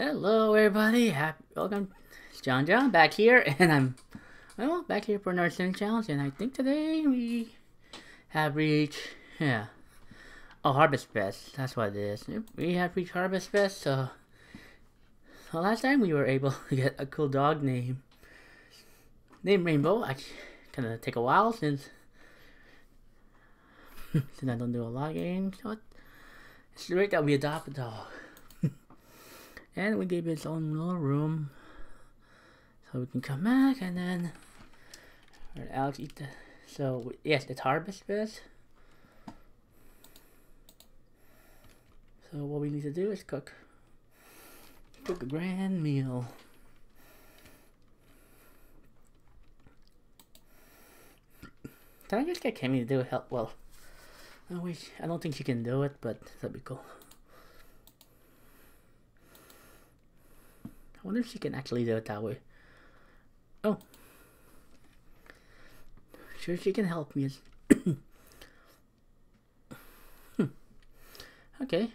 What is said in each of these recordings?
Hello, everybody. Happy, welcome. It's John John back here, and I'm well back here for another Sin challenge. And I think today we have reached yeah, oh Harvest Fest. That's what it is. We have reached Harvest Fest. So, so last time we were able to get a cool dog name named Rainbow. I kind of take a while since since I don't do a lot of games. So it's great that we adopt a dog. And we gave it its own little room. So we can come back and then Alex eat the so yes, it's harvest fest. So what we need to do is cook cook a grand meal. Can I just get Kimmy to do? Help well. I wish I don't think she can do it, but that'd be cool. I wonder if she can actually do it that way. Oh. Sure she can help me. okay.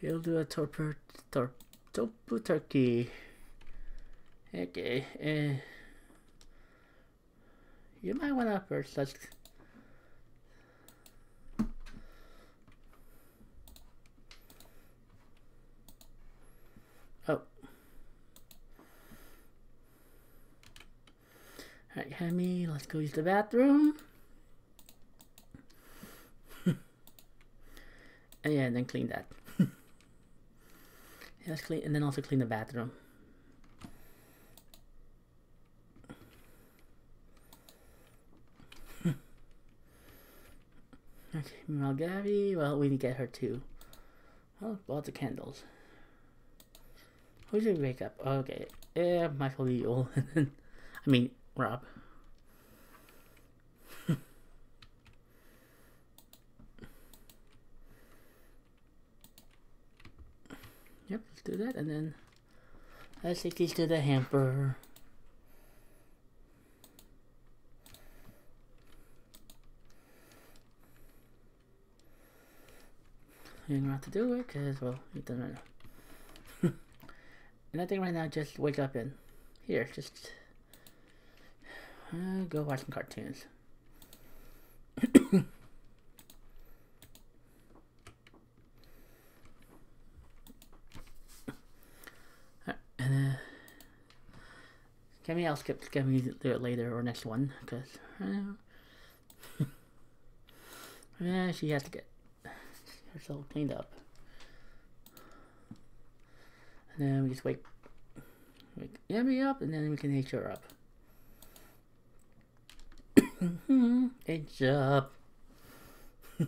He'll do a torpor, tor, tofu turkey. Okay. Uh, you might want to first let's Alright, Hemi, let's go use the bathroom. and oh, yeah, and then clean that. yeah, let's clean, and then also clean the bathroom. okay, meanwhile, Gabby, well, we need to get her too. Oh, lots of candles. Who should we wake up? Okay, yeah, Michael Yule. I mean, Rob. yep, let's do that, and then let's take these to the hamper. You don't have to do it because, well, it doesn't matter. and I think right now, just wake up and here, just uh, go watch some cartoons. and uh, maybe I'll skip. We do it later or next one? Because uh, yeah, she has to get herself cleaned up. And then we just wake wake Emmy up, and then we can age her up. Mm-hmm. Good job. I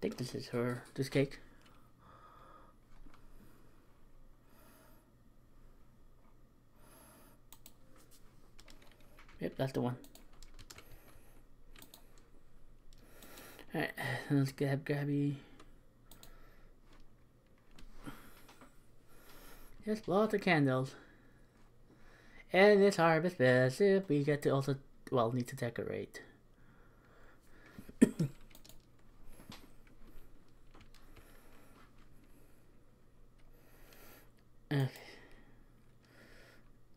think this is her, this cake. Yep, that's the one. Alright, let's grab Gabby. Yes, lots of candles. And it's Harvest Fest if we get to also, well, need to decorate. okay.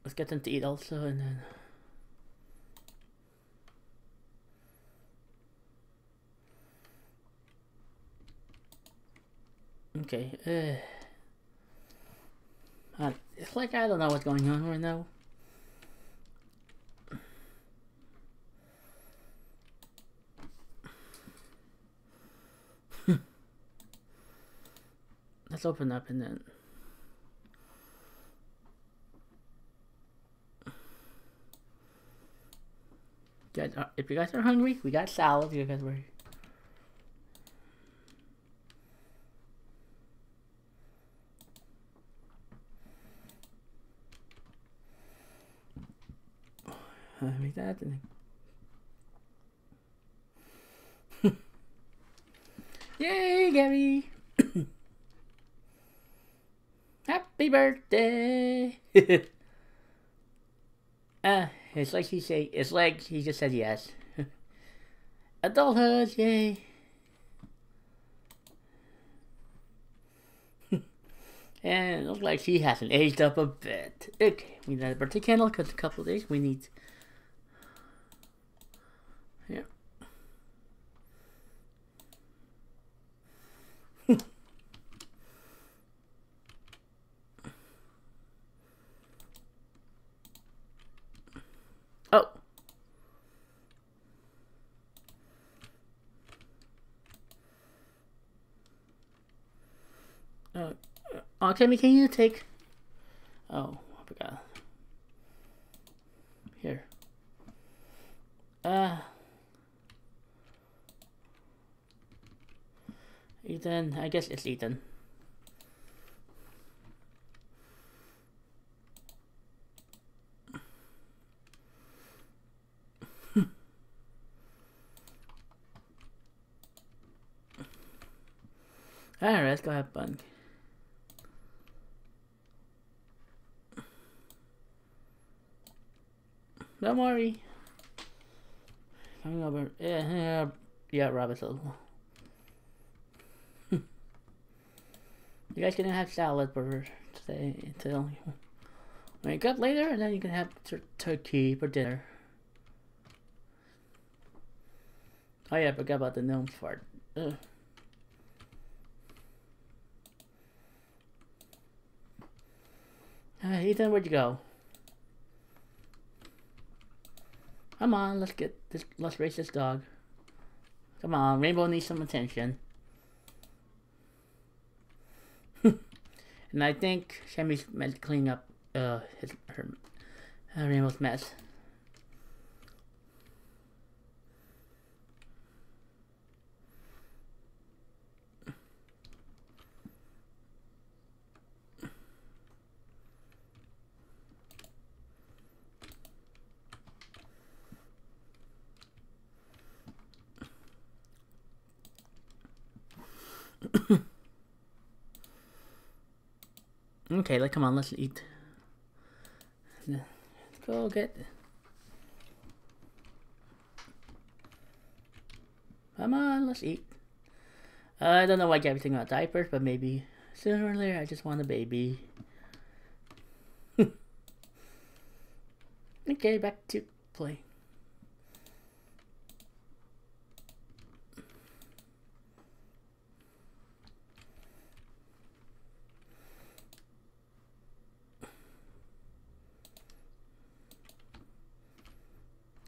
Let's get them to eat also and then... Okay, uh... Uh, it's like I don't know what's going on right now. Let's open up and then... Guys, if you guys are hungry, we got salad. You guys were make that happening. Yay, Gabby! Happy birthday! uh, it's like he say, it's like he just said yes. Adulthood, yay. and it looks like she hasn't aged up a bit. Okay, we need a birthday candle because a couple days we need. Yeah. oh. Uh, uh, can you take... Oh, I forgot. Here. Uh... Ethan, I guess it's Ethan. Alright, let's go have fun. Don't worry. Coming over. Yeah, yeah, yeah Robert. you guys gonna have salad for today until wake up later, and then you can have turkey for dinner. Oh yeah, I forgot about the gnome part. Ugh. Uh, Ethan, where'd you go? Come on, let's get this. Let's race this dog. Come on, Rainbow needs some attention. and I think Shammy's meant to clean up uh, his her, uh, Rainbow's mess. Okay, like come on, let's eat. Let's go get. Come on, let's eat. Uh, I don't know why get everything about diapers, but maybe sooner or later I just want a baby. okay, back to play.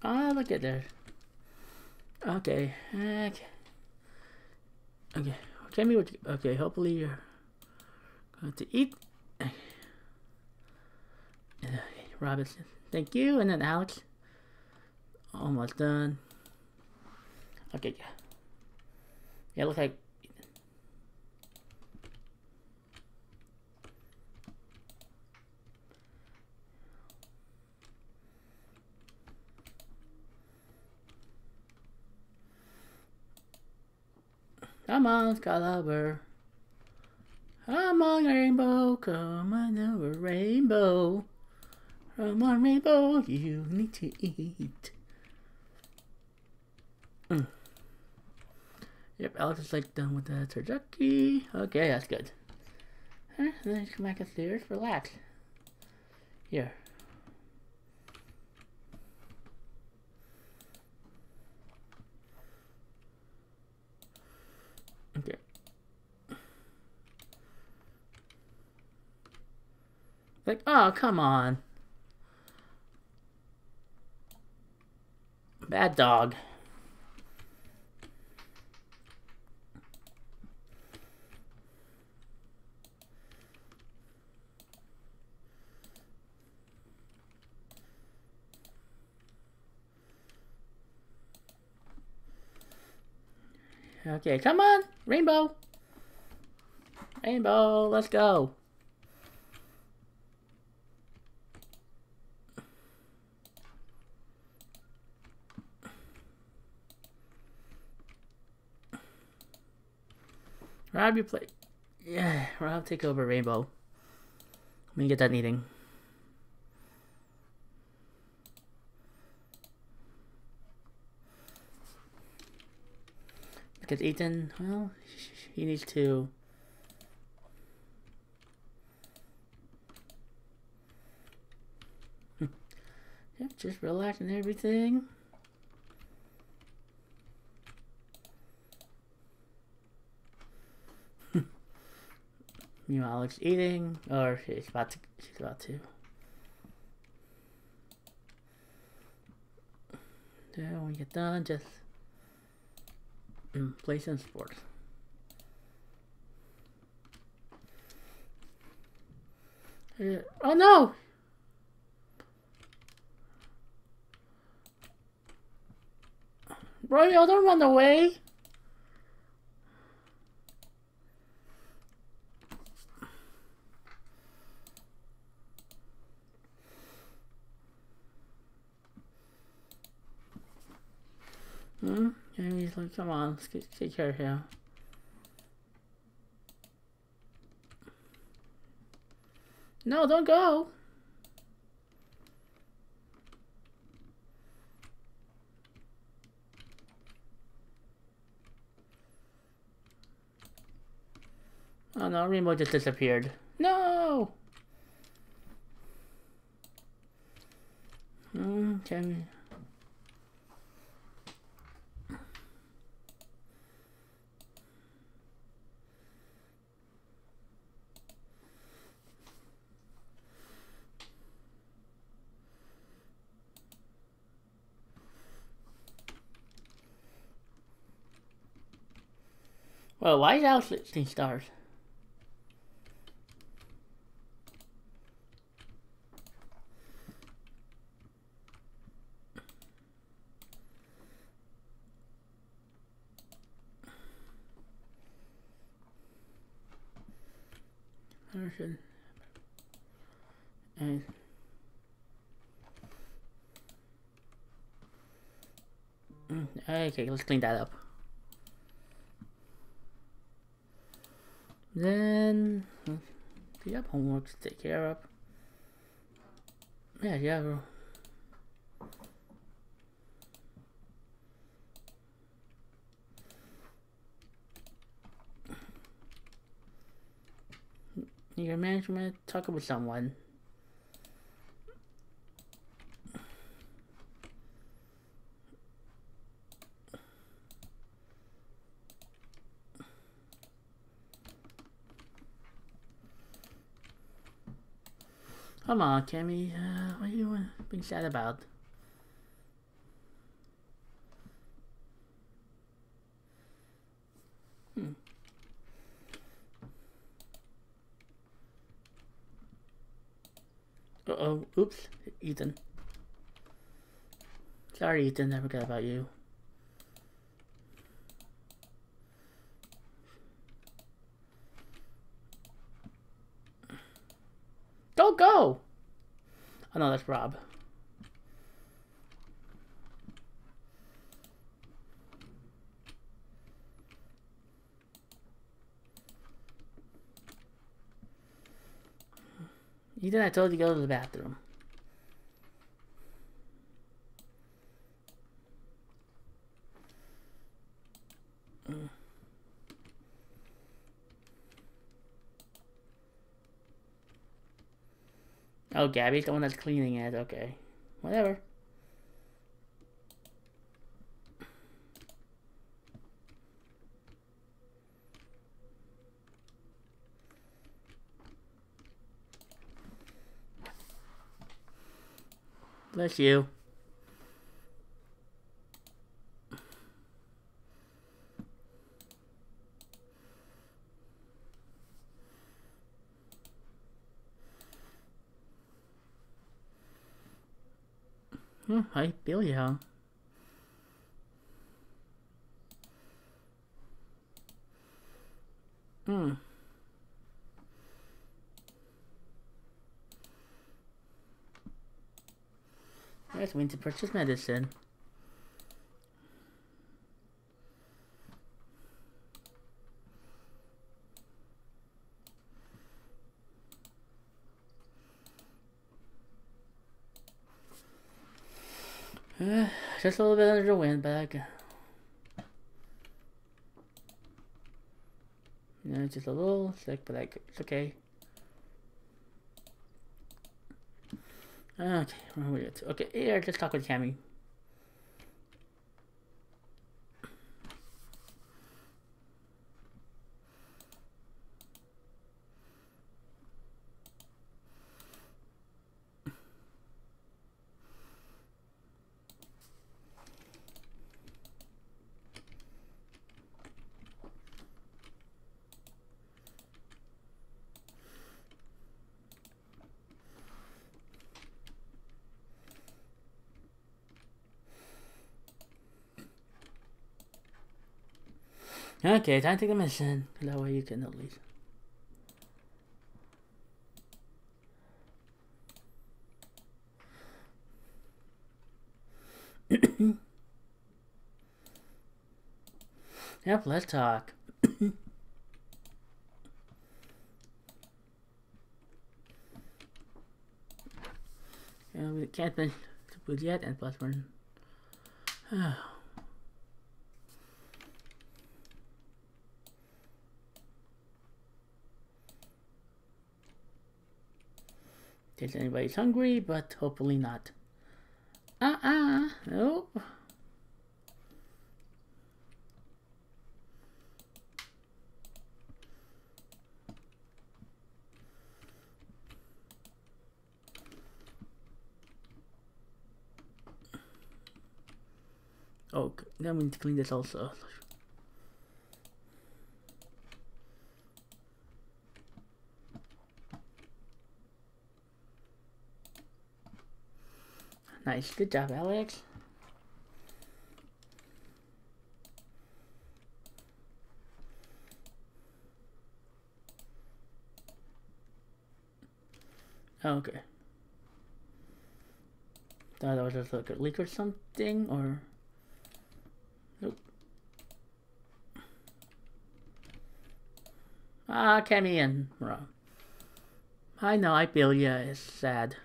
Ah, look at there. Okay. Okay. Okay. Tell me what you, okay, hopefully you're going to eat. Okay, Robinson. Thank you. And then Alex. Almost done. Okay, yeah. Yeah, look like Come on, Excalibur. Come on, Rainbow. Come on over, Rainbow. Come on, Rainbow. You need to eat. Mm. Yep, Alex is like done with the turkey. Okay, that's good. And then come back upstairs, relax. Here. Okay. Like, oh, come on. Bad dog. Okay, come on, Rainbow. Rainbow, let's go. Rob, you play. Yeah, Rob, take over Rainbow. Let me get that eating. because Ethan, well, he needs to. Hmm. yeah, just relax and everything. Meanwhile, Alex eating, or she's about to. She's about to. Yeah, when you get done, just mm, play some sports. Oh no! Royal, don't run away! Hmm? Come on, let's get, take care of him. No, don't go. Oh no, Rainbow just disappeared. No! Hmm, okay. Well, why is Alex listing stars? Should and mm, okay, let's clean that up. Then you have homework to take care of. Yeah, yeah, bro. Your management, talk with someone. Come on, Cammy. Uh, what are you being sad about? Hmm. Uh oh. Oops. Ethan. Sorry, Ethan. I forgot about you. Don't go! Oh no, that's Rob. Ethan, I told you to go to the bathroom. Mm. Oh, Gabby's the one that's cleaning it. Okay. Whatever. Bless you. Hej, Billy her. Hmm. That's mean to purchase medicine. just a little bit under the windbag. You know, just a little sick, but like, it's okay. Okay, where are we at? Okay, Here, just talk with Cammy. Okay, time to take the mission. That way you can at least. yep, let's talk. yeah, we can't finish the yet, and plus we're. case anybody's hungry, but hopefully not. Uh-uh. Nope. Oh, we need to clean this also. Nice. Good job, Alex. Okay. Thought that was just like a leak or something, or... Nope. Ah, Cammy and. I know, I feel yeah, it's sad.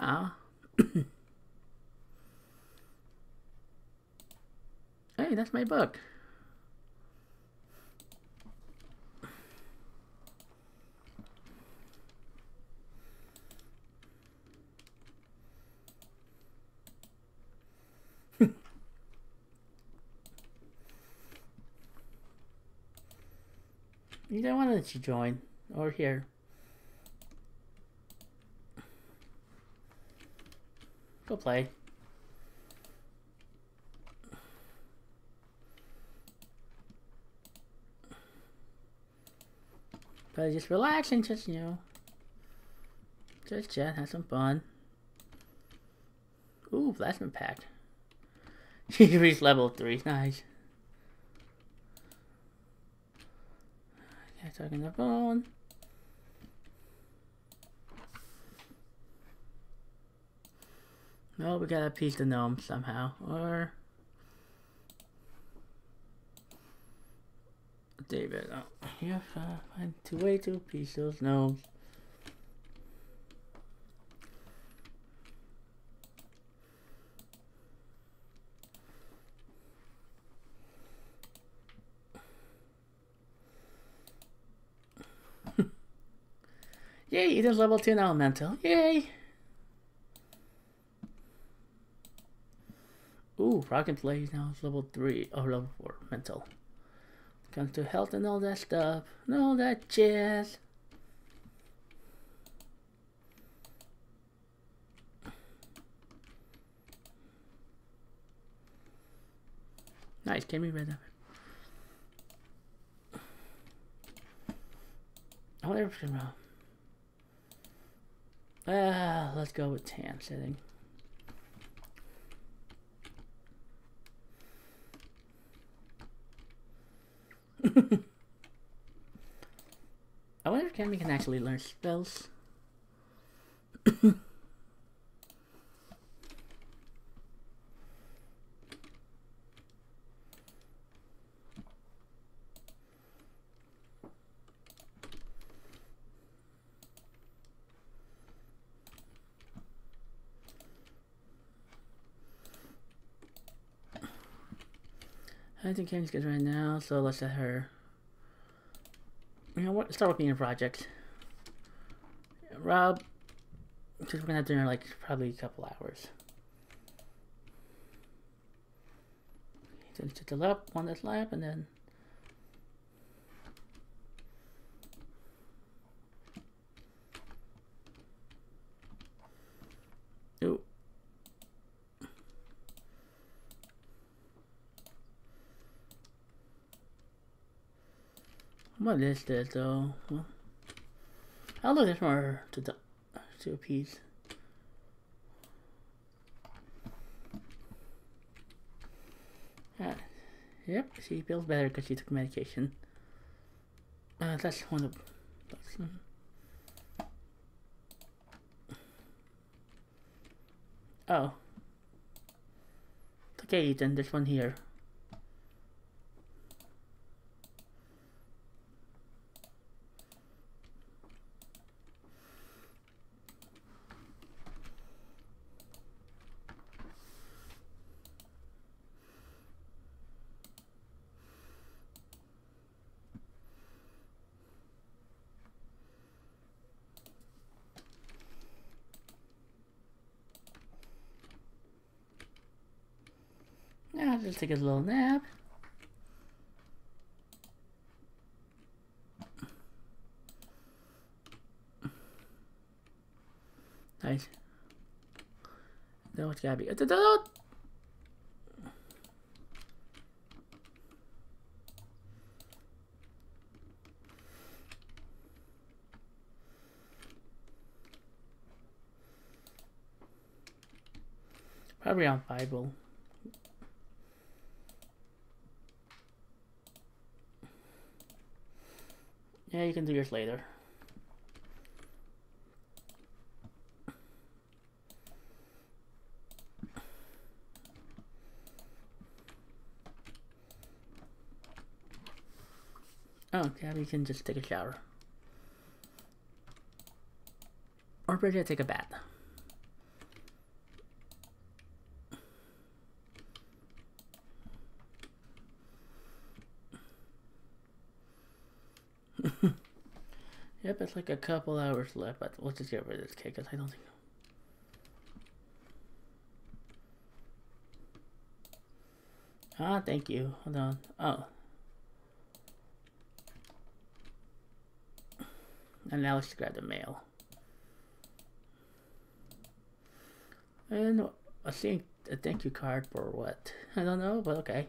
Ah. hey, that's my book. You don't want to let you join. Or here. Go play. But just relax and just, you know, just chat, have some fun. Ooh, plasma pack. She reached level 3, nice. Okay, talking the phone. No, we gotta piece the gnome somehow. Or... David, oh, yeah, uh, find two way to piece those gnomes. Yay, there's level 2 elemental. Yay! Ooh, Rocket Blade now is level 3 or level 4 mental. Comes to health and all that stuff and all that jazz. Nice, can get me rid of it. Whatever. Ah, let's go with tan setting. I wonder if Cammy can actually learn spells. I think Kenny's good right now, so let's let her. You know what? Start working on your project. Rob, because we're gonna have dinner like probably a couple hours. Then to the left, one that's left, and then. Ooh. What is this though? I'll look this more to the to a piece. Uh, yep, she feels better because she took medication. Uh, that's one of. That's, mm. Oh. Okay, then This one here. Take a little nap. Nice. Now it's gotta be. Uh, Probably on Bible. Yeah, you can do yours later. Oh, we can just take a shower. Or better take a bath. Yep, it's like a couple hours left, but let's just get rid of this cake because I don't think. Ah, thank you. Hold on. Oh. And now let's grab the mail. And I think a thank you card for what? I don't know, but okay.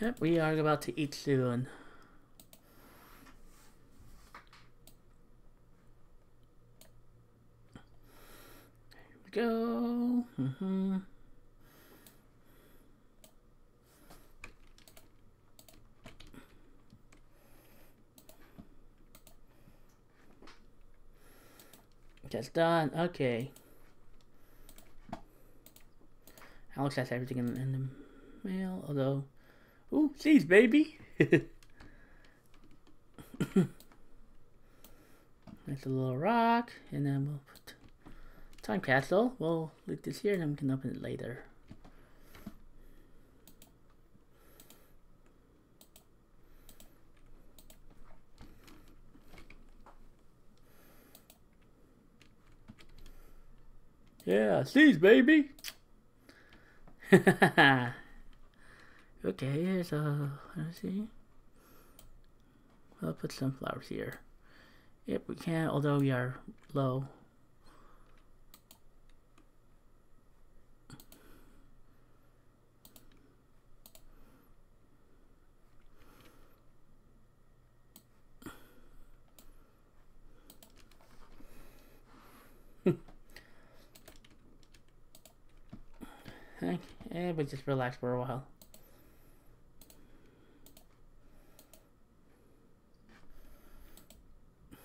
Yep, we are about to eat soon. Here we go. Mm-hmm. Just done. Okay. Alex has everything in, in the mail, although... Ooh, seeds, baby! Nice a little rock, and then we'll put time capsule. We'll leave this here, and then we can open it later. Yeah, seeds, baby! okay, a, let's see. I'll put some flowers here. Yep, we can, although we are low. We just relax for a while.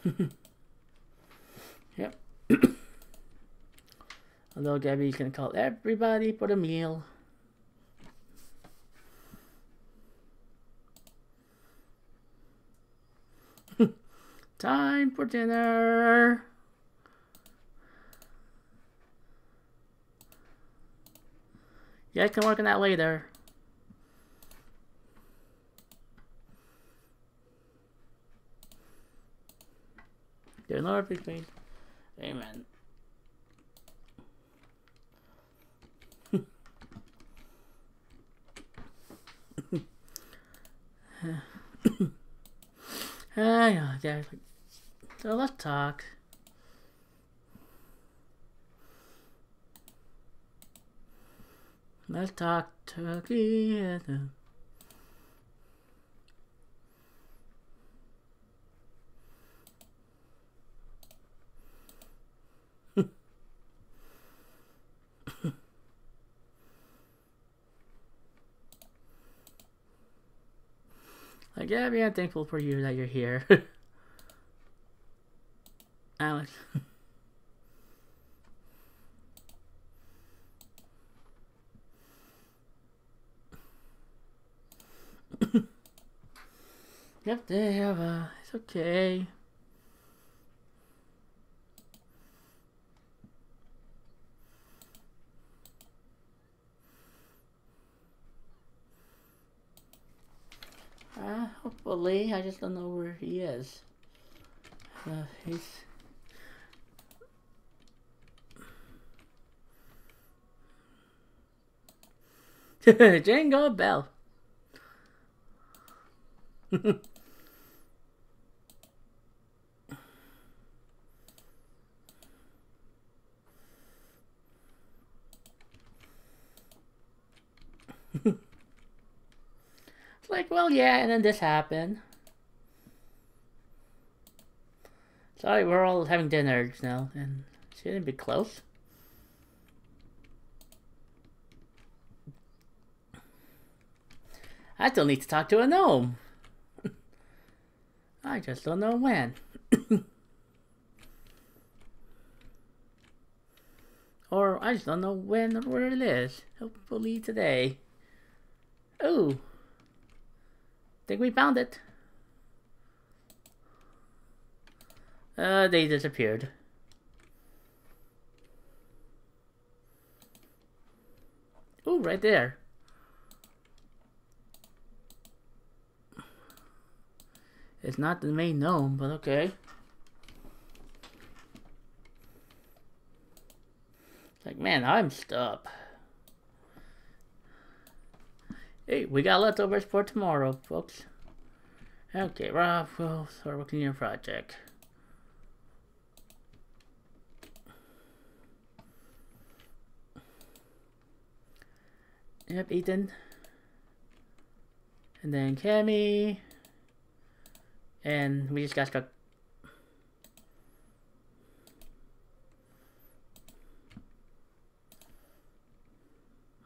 yep. Although Gabby can call everybody for the meal. Time for dinner. Yeah, I can work on that later. There's Lord, please, please. Amen. Ah, yeah, yeah. So let's talk. Let's talk together. like, yeah, I'm thankful for you that you're here. Alex. yep, they have a. It's okay. Uh, hopefully, I just don't know where he is. Uh, he's. Jingle bell. It's like, well, yeah, and then this happened. Sorry, we're all having dinner now, and shouldn't be close. I still need to talk to a gnome. I just don't know when. or I just don't know when or where it is. Hopefully today. Oh. Think we found it. Uh, they disappeared. Oh, right there. It's not the main gnome, but okay. Like, man, I'm stuck. Hey, we got leftovers for tomorrow, folks. Okay, Rob, we'll start working on your project. Yep, Ethan. And then Cammy. And we just got stuck.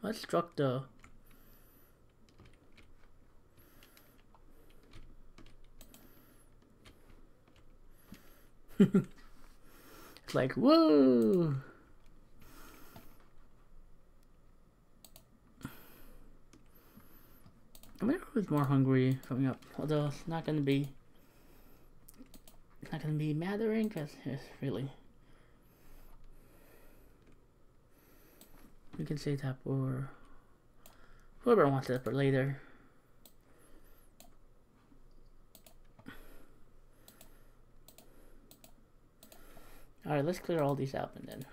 What struck though? it's like, whoa! I wonder who's more hungry coming up. Although it's not to be not going to be mattering because it's really. We can save that for whoever wants it for later. Alright, let's clear all these out and then.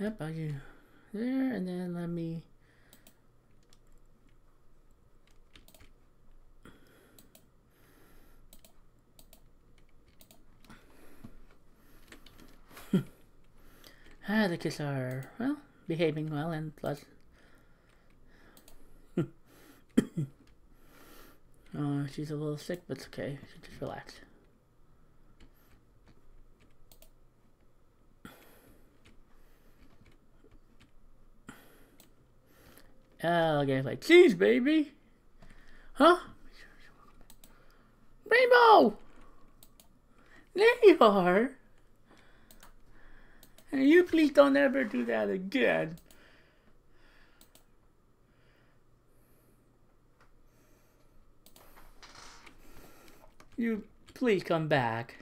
Yep, I do there, and then let me ah, the kids are well behaving well, and plus, oh, she's a little sick, but it's okay. She just relax. Oh, okay, like, cheese, baby. Huh? Rainbow! There you are. And you please don't ever do that again. You please come back.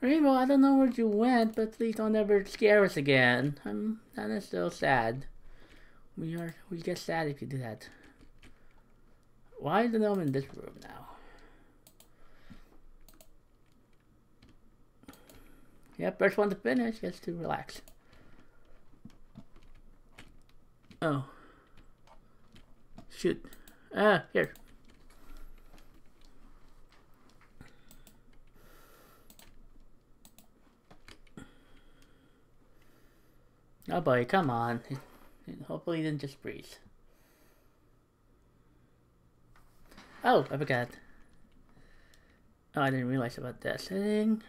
Rainbow, I don't know where you went, but please don't ever scare us again. I'm that is so sad. We are we get sad if you do that. Why is the gnome in this room now? Yep, first one to finish gets to relax. Oh. Shoot. Ah, here. Oh boy, come on. Hopefully he didn't just breathe. Oh, I forgot. Oh, I didn't realize about that thing.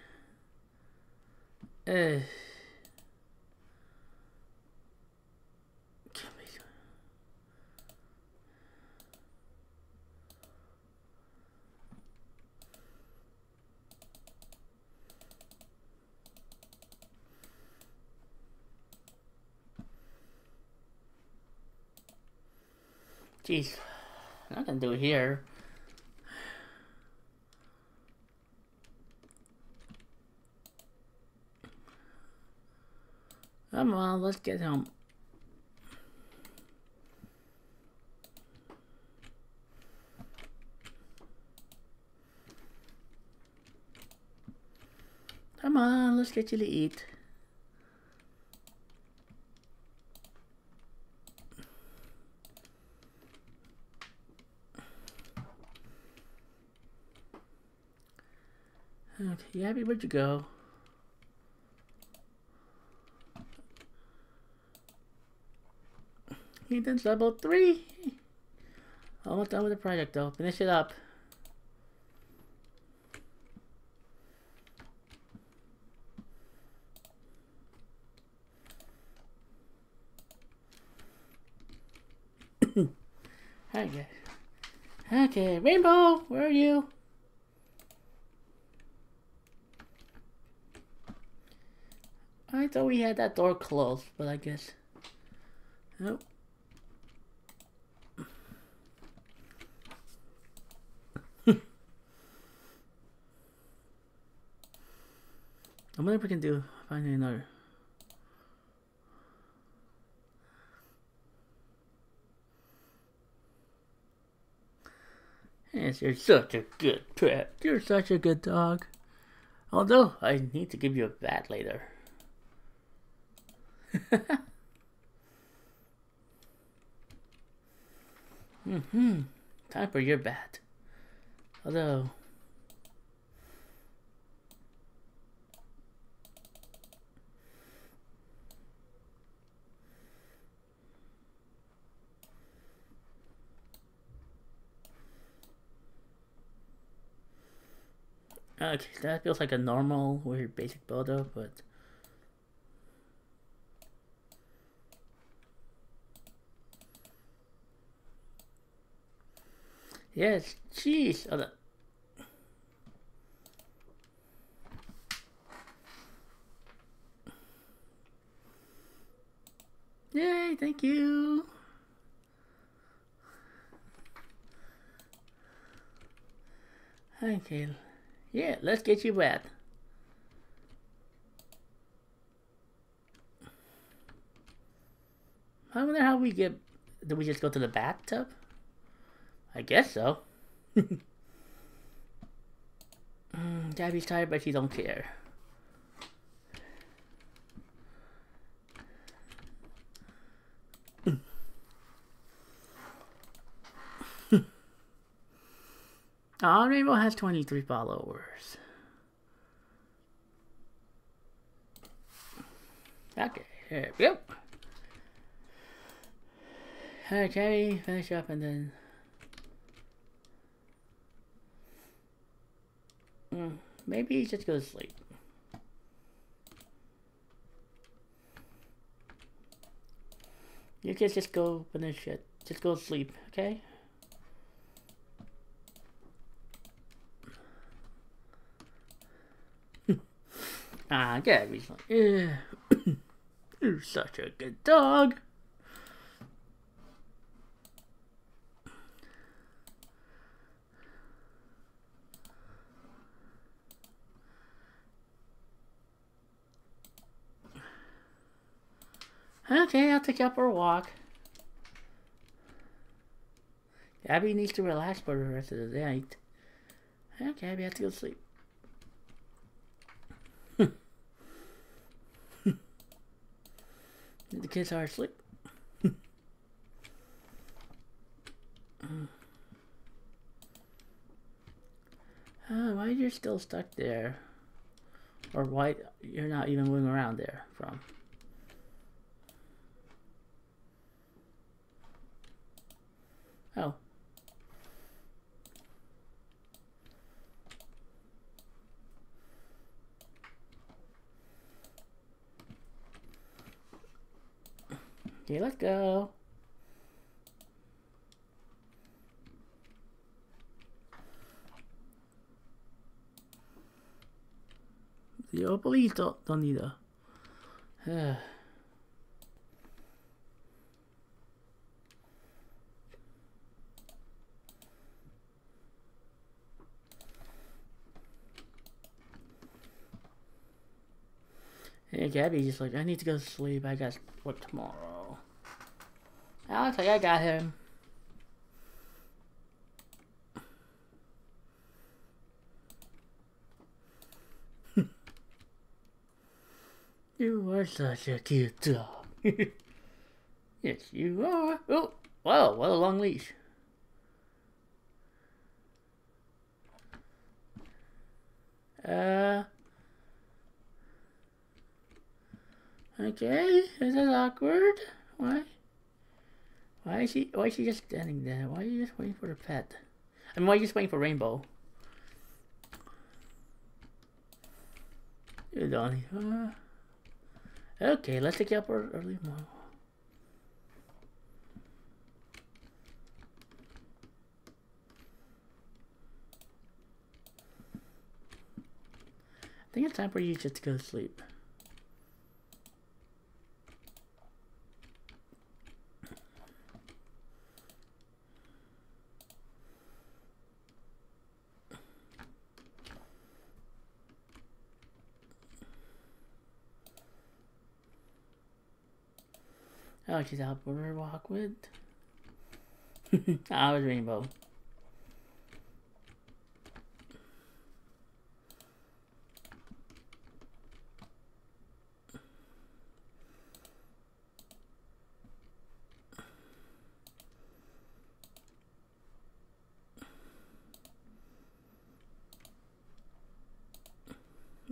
Jeez, I'm gonna do here. Come on, let's get home. Come on, let's get you to eat. You? Where'd you go? Ethan's level 3! Almost done with the project though. Finish it up. okay. Okay, Rainbow, where are you? Thought we had that door closed, but I guess... Nope. I wonder if we can do find another. Yes, you're such a good pet. You're such a good dog. Although, I need to give you a bat later. Mm-hmm. Time for your bat. Although... Okay, that feels like a normal, weird, basic build up, but... Yes, jeez. Oh, the... Yay, thank you. Okay. Yeah, let's get you wet. I wonder how we get... Do we just go to the bathtub? I guess so. mm, Gabby's tired, but she don't care. Oh, Rainbow has 23 followers. Okay, here we go. Okay, finish up and then... Mm, maybe he just goes to sleep. You kids just go finish it. Just go sleep, okay? ah, get reason. You're such a good dog. Okay, I'll take you up for a walk. Abby needs to relax for the rest of the night. Okay, Abby has to go to sleep. the kids are asleep. Uh, why you're still stuck there? Or why you're not even moving around there from? Oh. Let's go. Yo, please don't, don't need a... Hey, Gabby's just like, I need to go to sleep. I got work tomorrow. Alex, like, I got him. you are such a cute dog. yes, you are. Oh, wow, what a long leash. Uh... Okay, this is awkward. Why? Why is she? Why is she just standing there? Why are you just waiting for the pet? I mean, why are you just waiting for Rainbow? You. Uh, okay, let's take you up early tomorrow. I think it's time for you just to go to sleep. For her walk with. I was Rainbow.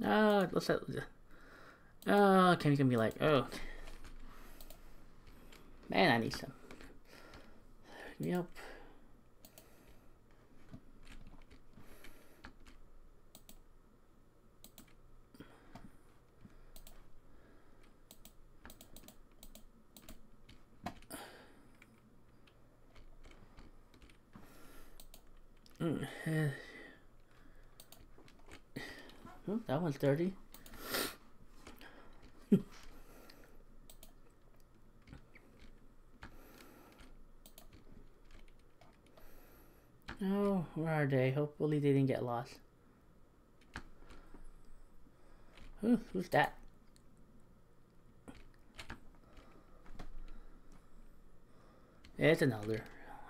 Oh, uh, let's. Oh, Kenny can be like, oh. Man, I need some. Yep. Oh, that one's dirty. Oh, where are they? Hopefully they didn't get lost. Who's that? It's an elder.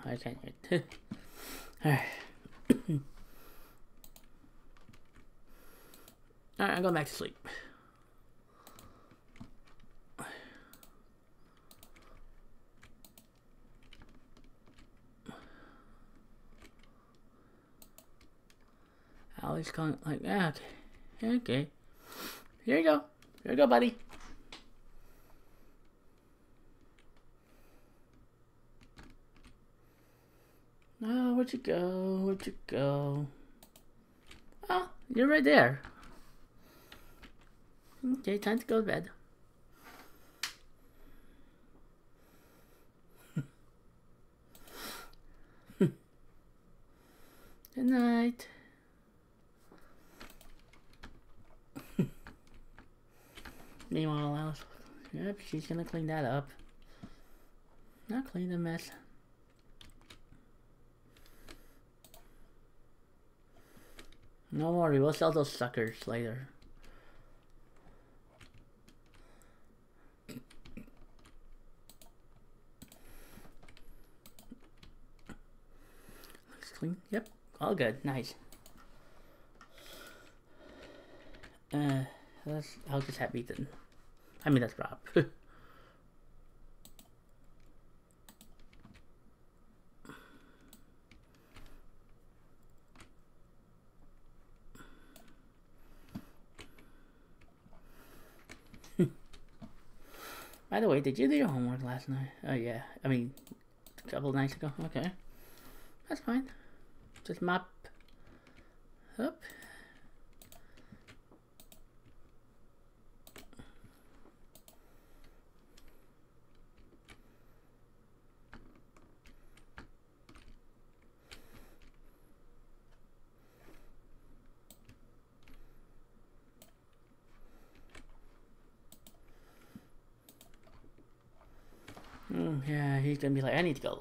I can't wait. Alright. Alright, I'm going back to sleep. Alex calling like, okay, okay. Here you go. Here you go, buddy. Oh, where'd you go? Where'd you go? Oh, you're right there. Okay, time to go to bed. Good night. Meanwhile, Alice, yep, she's gonna clean that up. Not clean the mess. No worry, we'll sell those suckers later. Looks clean. Yep, all good. Nice. Uh, that's, I'll just have Ethan. I mean, that's Rob. By the way, did you do your homework last night? Oh yeah, I mean, a couple nights ago. Okay, that's fine. Just mop up. Mm, yeah, he's gonna be like, I need to go.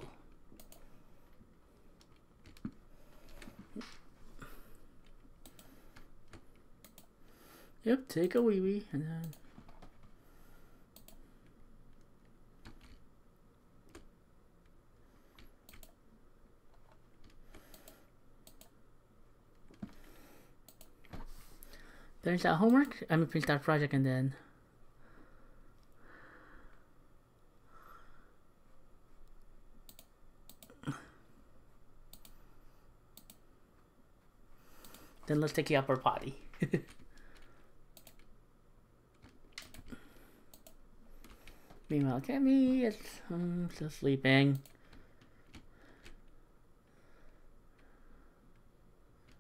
Yep, take a wee wee and then. Finish that homework. I mean, finish that project and then. Then let's take you up upper potty. Meanwhile, Cammy is um, still sleeping.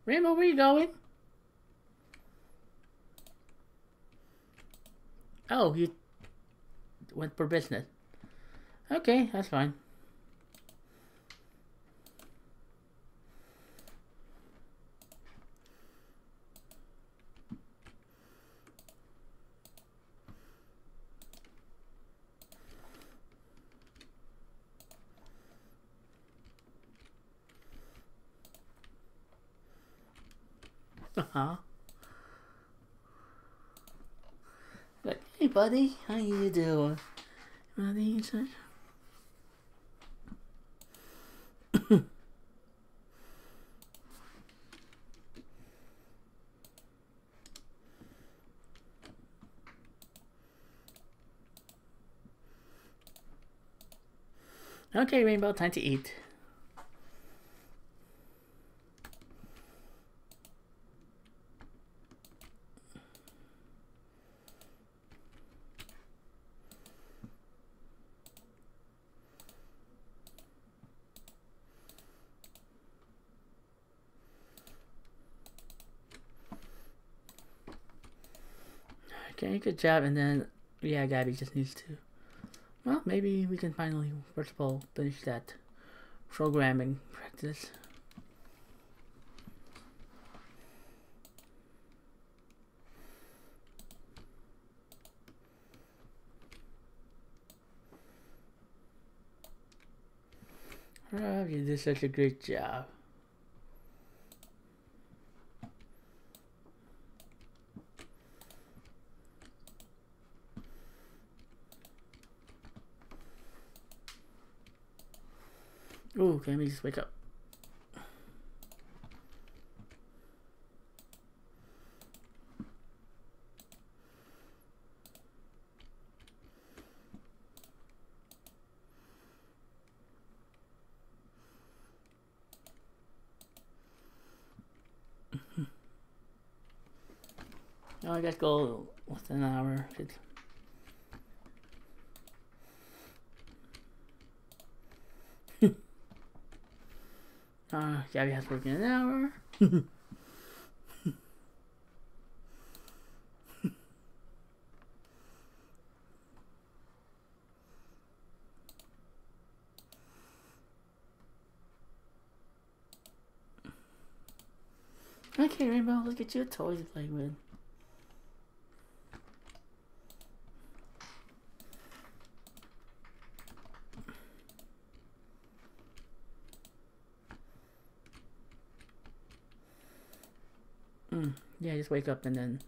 Rainbow, where you going? Oh, you went for business. Okay, that's fine. Uh-huh. Like, hey buddy, how you doing? Such... okay, Rainbow, time to eat. Okay, good job. And then, yeah, Gabby just needs to. Well, maybe we can finally, first of all, finish that programming practice. Rob, you did such a great job. Ooh, can we just wake up? oh, I gotta go within an hour. Uh, Gabby has work in an hour. okay, Rainbow, look at get you a toy to play with. Mm, yeah, just wake up and then.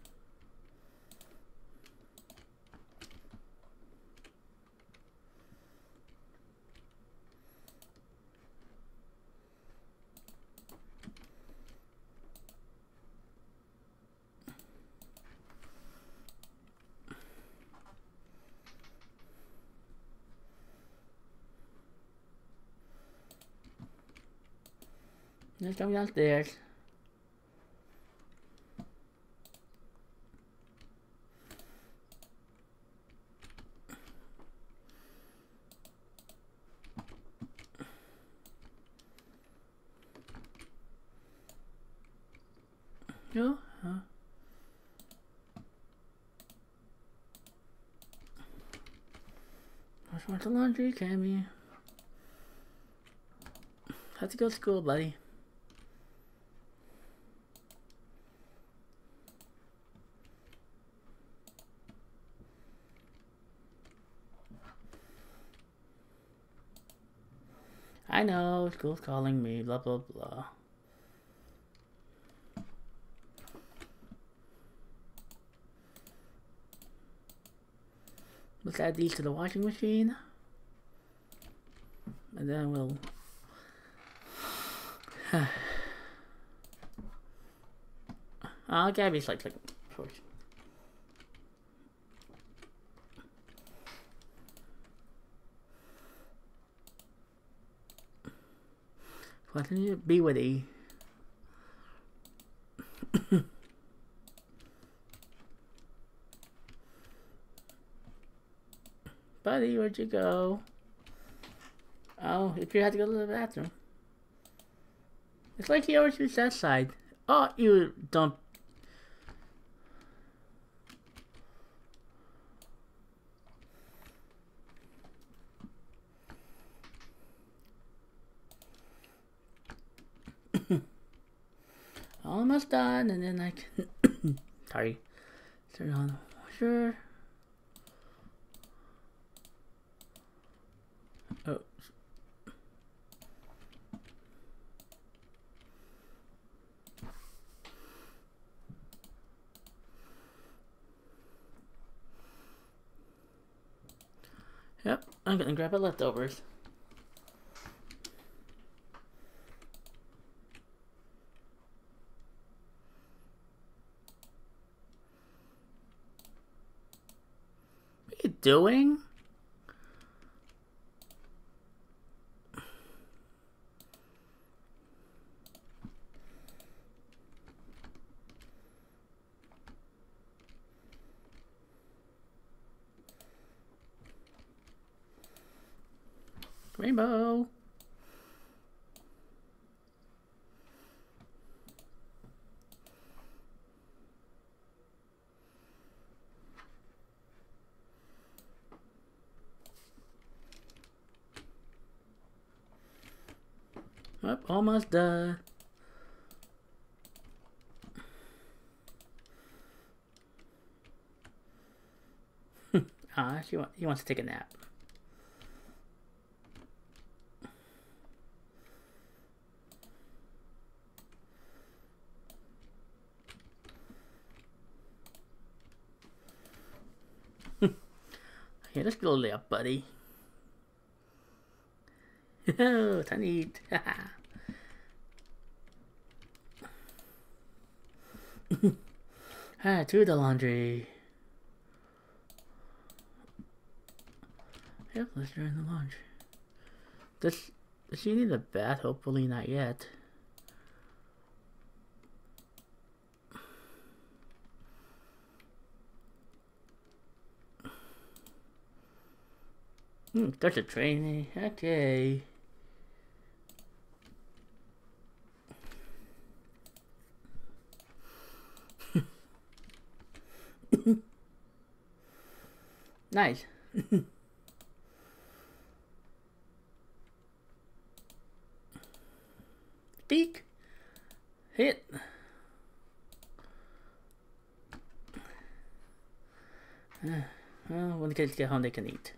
Just come downstairs. No, huh? Want the laundry, Cammy. Have to go to school, buddy. I know, school's calling me, blah blah blah. Let's add these to the washing machine. And then we'll I'll Gabby's like like first. What need you be with E? Buddy, where'd you go? Oh, if you had to go to the bathroom. It's like he always used that side. Oh, you don't. Almost done, and then I can. Sorry. Turn on the. Oh. Yep, I'm gonna grab the leftovers. What are you doing? Rainbow. Up, almost. Ah, she want, he wants to take a nap. Yeah, let's go lay up, buddy. Oh, tiny. ah, to the laundry. Yep, let's join the laundry. Does, does she need a bath? Hopefully not yet. Hmm, there's a trainee. Okay. Nice. Speak. Hit. Uh, well, when the kids get home, they can eat.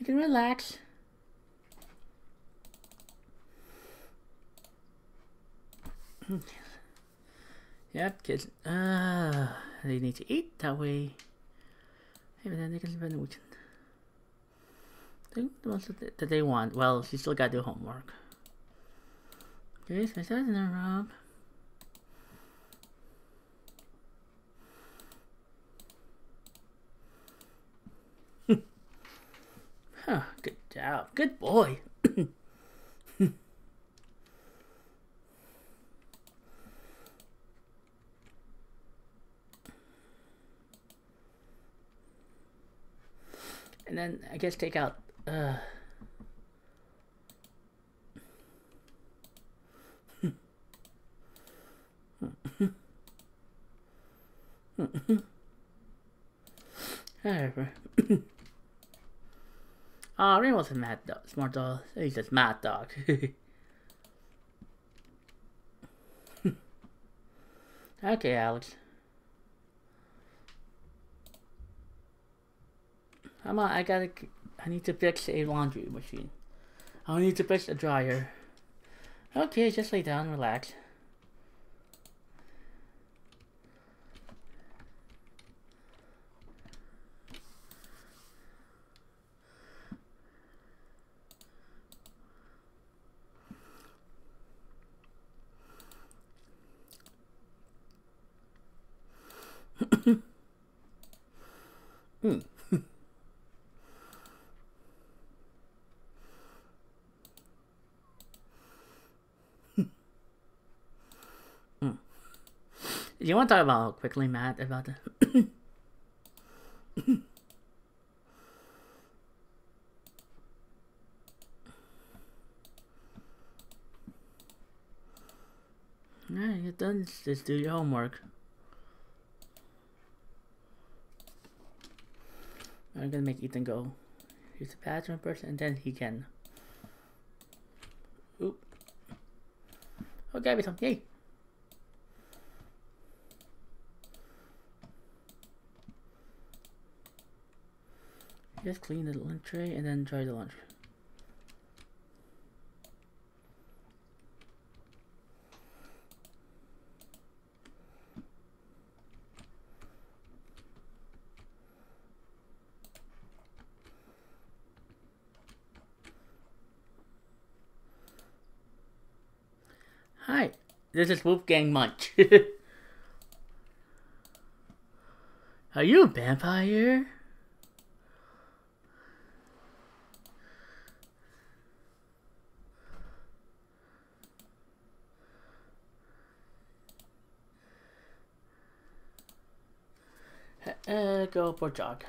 You can relax. Yep, kids. Uh, they need to eat that way. Maybe then they can spend the weekend. Think the most that they want. Well, she still got to do homework. Okay, so that's in there, Rob. huh, good job. Good boy. and then I guess take out uh Whatever. Ah, oh, Rainbow's a mad dog, smart dog. He's just mad dog. okay, Alex. Come on, I gotta. I need to fix a laundry machine. I need to fix a dryer. Okay, just lay down, relax. mm. you want to talk about quickly, Matt, about the Alright, you're done. Just do your homework. I'm gonna make Ethan go use the bathroom first, and then he can. Oop. Oh, got me some. Yay! Just clean the lunch tray and then dry the lunch. Hi, this is Wolfgang Munch. Are you a vampire? Uh, go for jog.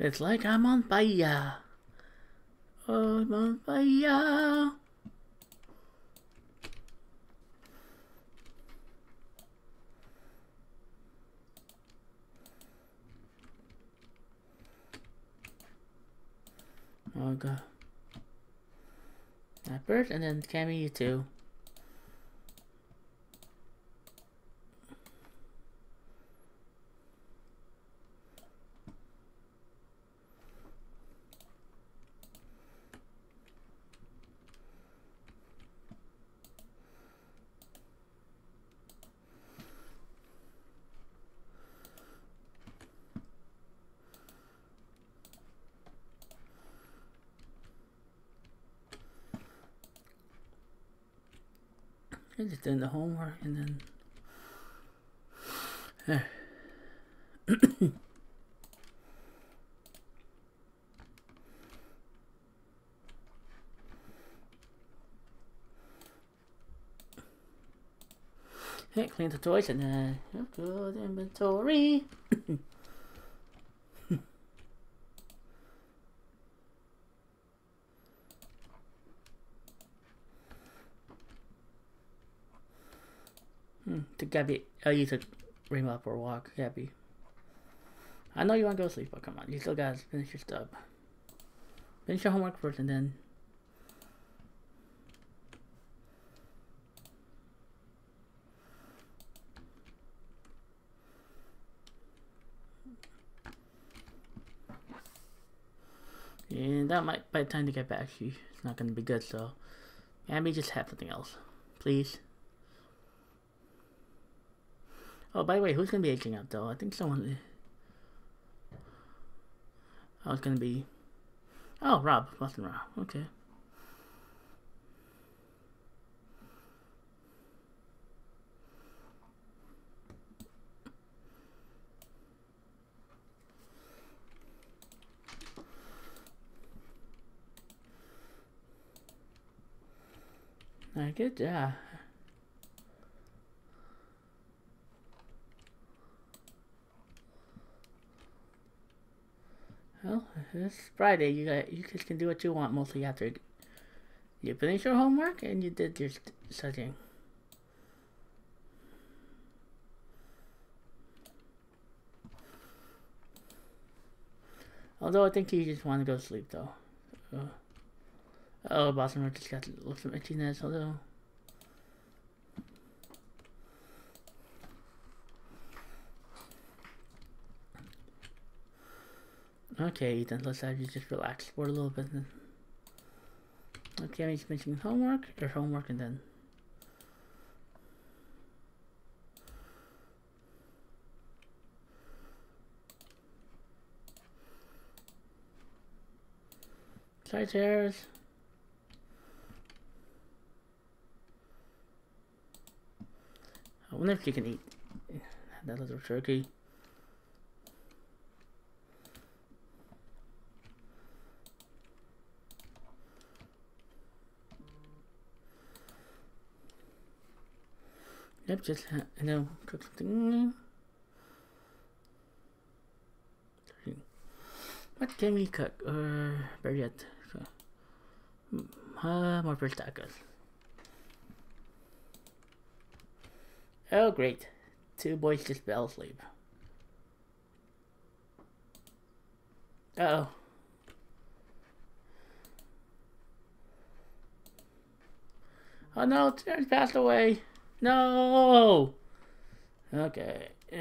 It's like I'm on fire. Oh, I'm on fire. First, and then Cammy, you too. I'm just doing the homework and then. Okay, clean the toys and then good inventory. to Gabby, I used to bring up for a walk, Gabby. I know you want to go to sleep, but come on, you still gotta finish your stuff. Finish your homework first, and then. And that might, by the time to get back, she's not gonna be good, so. Abby, just have something else. Please. Oh, by the way, who's gonna be aging out, though? I think someone. I was gonna be. Oh, Rob. Boston Rob. Okay. Uh, good job. Well, it's Friday. You got you guys can do what you want mostly after you finish your homework and you did your studying. Although I think you just want to go to sleep though. Uh, oh, Boston just got some itchiness. Although. Okay, Ethan, let's have you just relax for a little bit. Then. Okay, I'm just mentioning homework, or homework, and then. Chairs. I wonder if you can eat that little turkey. Yep, just know, cook something. What can we cook? Uh, better yet, so, uh, more fish tacos. Oh, great! Two boys just fell asleep. Uh oh. Oh no, Terrence passed away. No! Okay.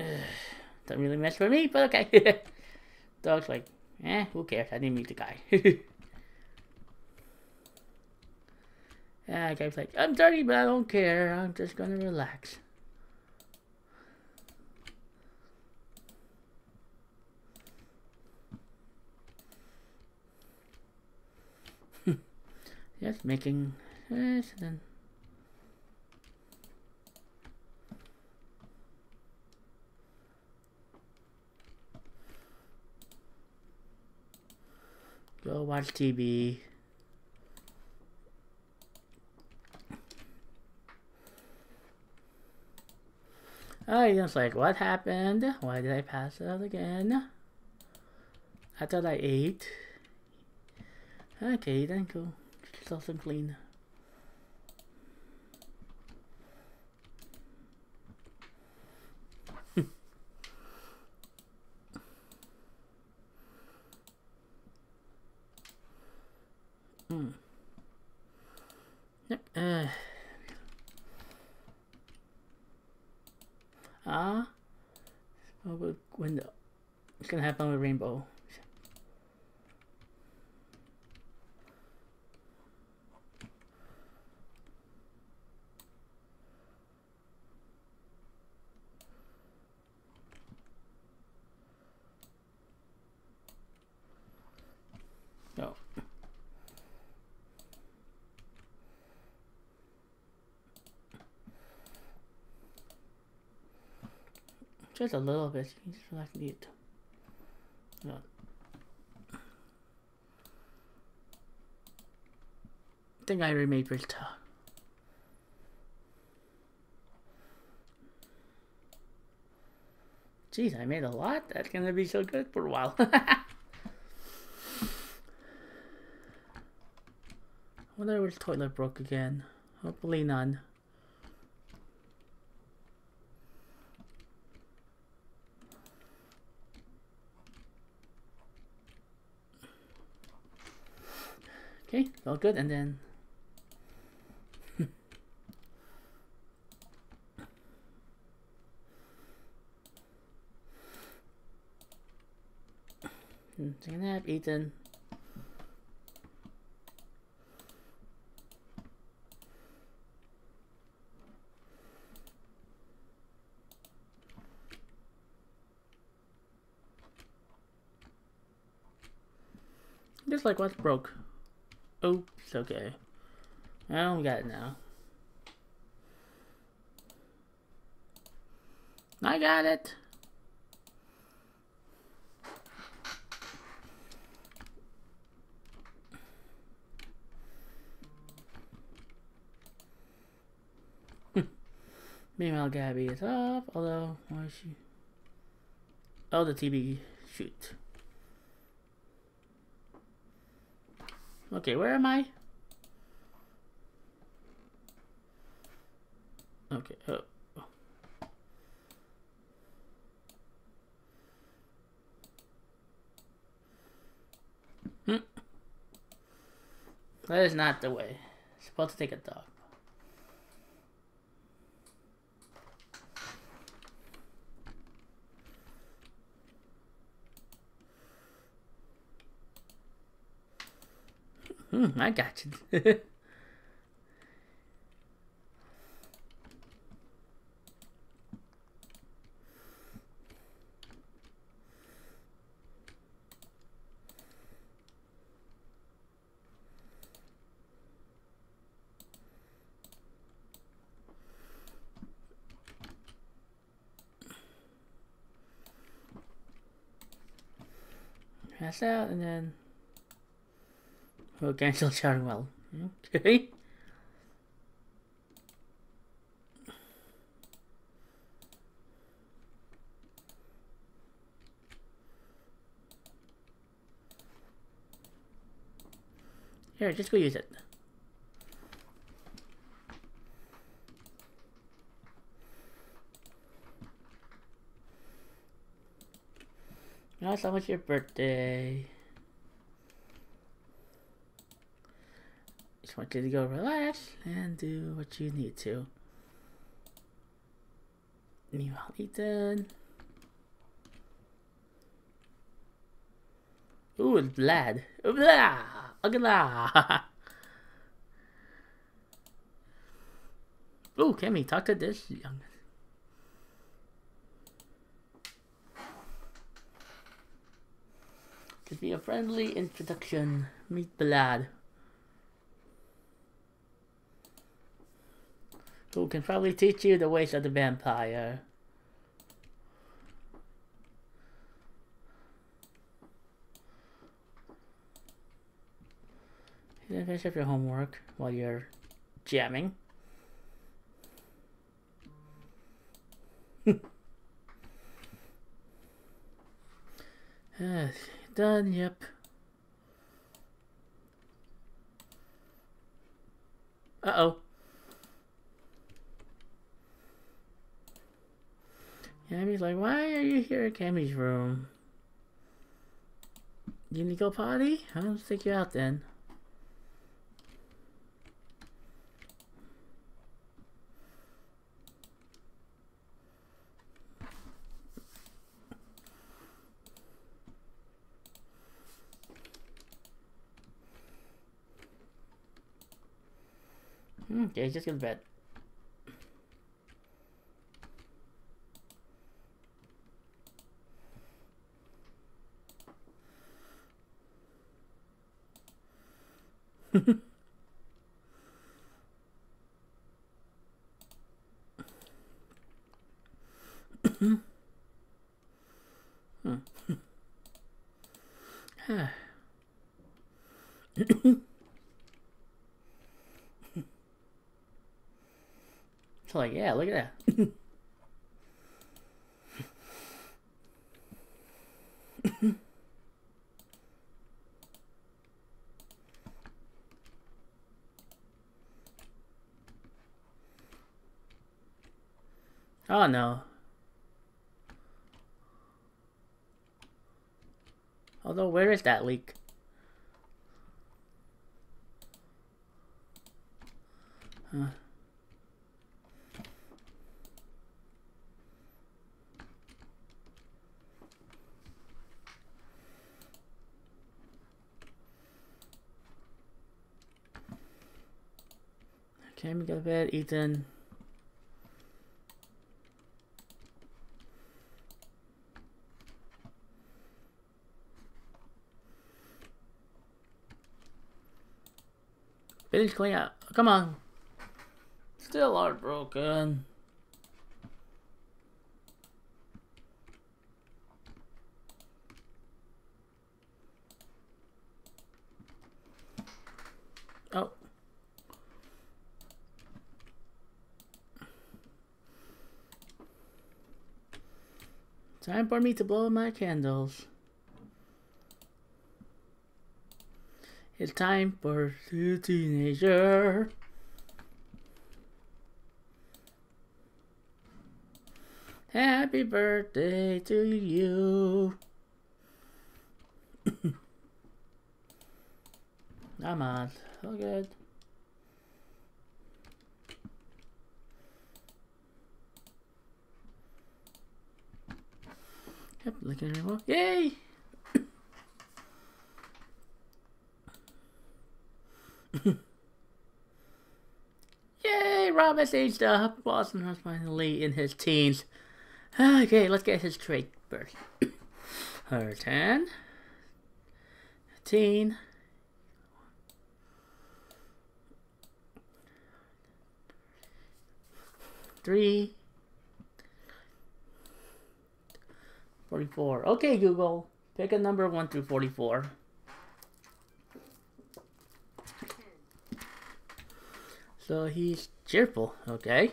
Don't really mess with me, but okay. Dog's like, eh, who cares? I didn't meet the guy. yeah, guy's like, I'm dirty, but I don't care. I'm just gonna relax. Just making this and Go watch TV. Oh, he was like, what happened? Why did I pass out again? I thought I ate. Okay, then go. Yourself some clean. Hmm. Yep. Uh. Ah. Uh, window. It's gonna happen with rainbow. Just a little bit. You Just like it. No. I think I remade Vista. Jeez, I made a lot. That's gonna be so good for a while. I wonder which toilet broke again. Hopefully none. Okay, felt good, and then Take a nap, Ethan. Just like what's broke. Oops, okay. Well, we got it now. I got it. Hmm. Meanwhile, Gabby is up, although, why is she? Oh, the TV shoot. Okay, where am I? Okay, oh. Hmm. That is not the way. supposed to take a dog. Hmm, I got you. pass out and then we'll cancel shouting well. Okay. Here, just go use it. Now it's almost your birthday. Want you to go relax and do what you need to. Meanwhile, Ethan. Ooh, it's Vlad. Blah! Blah! Ooh, Cammy, talk to this young Give me a friendly introduction. Meet Vlad. Who can probably teach you the ways of the vampire. You finish up your homework while you're jamming. uh, done, yep. Uh-oh. Cammy's like, why are you here at Cammy's room? You need to go potty? I'll take you out then. Hmm, okay, just go to bed. It's like, yeah, look at that. Oh no. Although, where is that leak? Uh. Okay, we go to bed, Ethan. Finish clean up. Come on. Still heartbroken. Oh. Time for me to blow my candles. It's time for the teenager. Happy birthday to you. Come on, so good. Yep, look at it. Yay! Yay, Rob has aged up. Boston was finally in his teens. Okay, let's get his trait first. Her 10, 15, three, 44. Okay, Google, pick a number 1 through 44. So he's cheerful, okay.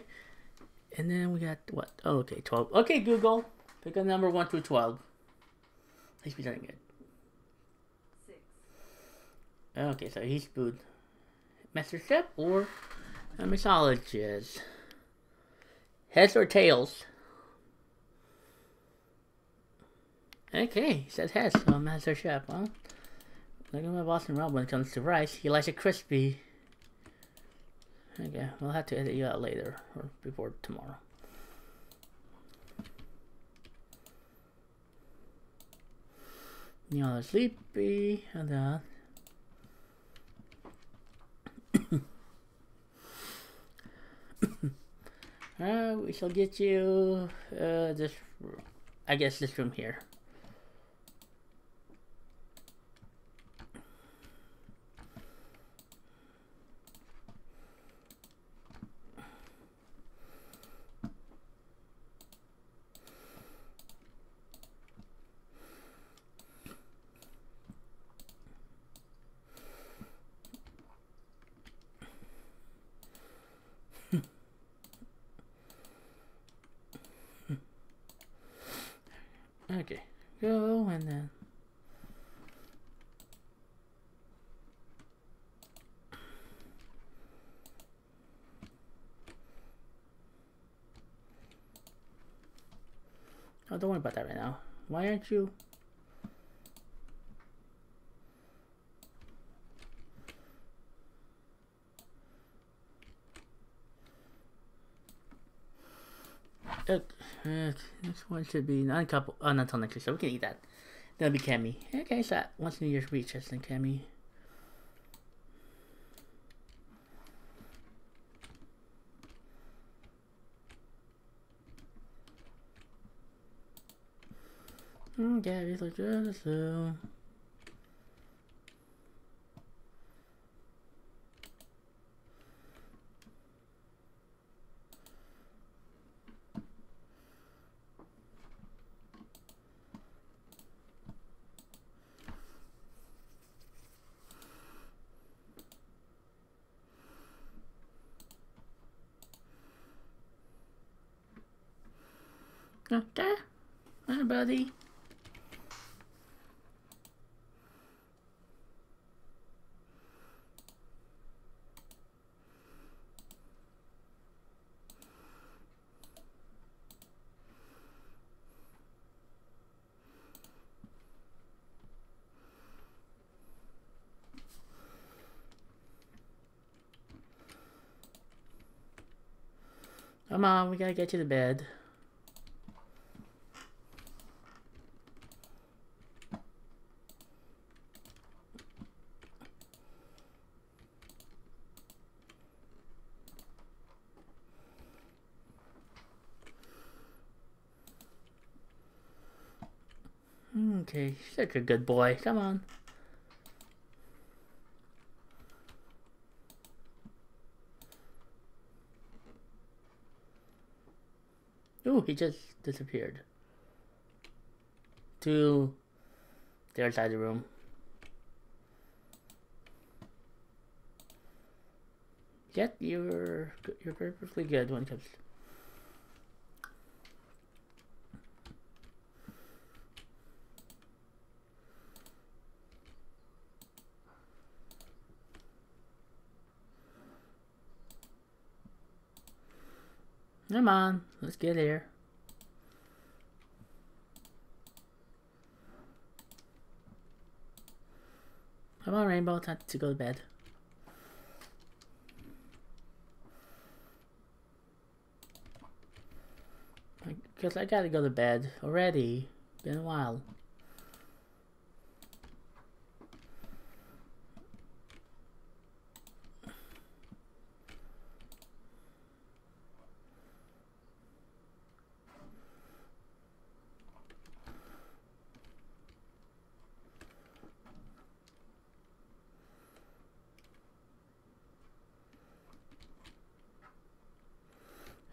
And then we got what? Oh, okay, 12. Okay, Google, pick a number 1 through 12. He's doing good. Six. Okay, so he's food. Masterchef or a mixologist? Heads or tails? Okay, he says heads, Master Chef, huh? Look at my Boston Rob when it comes to rice. He likes it crispy. Okay, we'll have to edit you out later or before tomorrow. Are sleepy and that. uh, we shall get you uh, this, I guess this room here. Okay, go and then. Oh, don't worry about that right now. Why aren't you? This one should be not a couple. Oh, not until next week, so we can eat that. That'll be Cammy. Okay, so once New Year's reaches, then Cammy. Okay, he's like, Come on, we gotta get you to bed. Okay, such a good boy. Come on. Ooh, he just disappeared. To the other side of the room. Yet you're you're perfectly good when it comes. Come on, let's get here. Come on, Rainbow, time to go to bed. Because I gotta go to bed already. Been a while.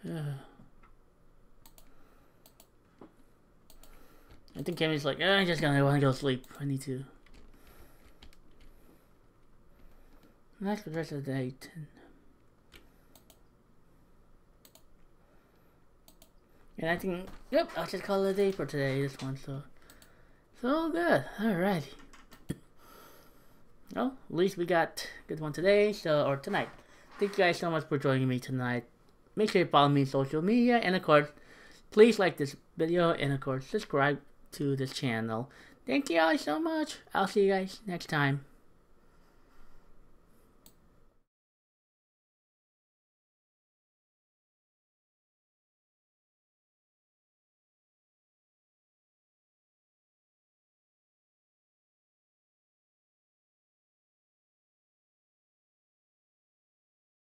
I think Kimmy's like, eh, I just gonna want to go sleep. I need to. That's the rest of the day. And I think, yep, I'll just call it a day for today, this one, so. So good, alrighty. Well, at least we got good one today, so, or tonight. Thank you guys so much for joining me tonight. Make sure you follow me on social media, and of course, please like this video, and of course, subscribe to this channel. Thank you all so much. I'll see you guys next time.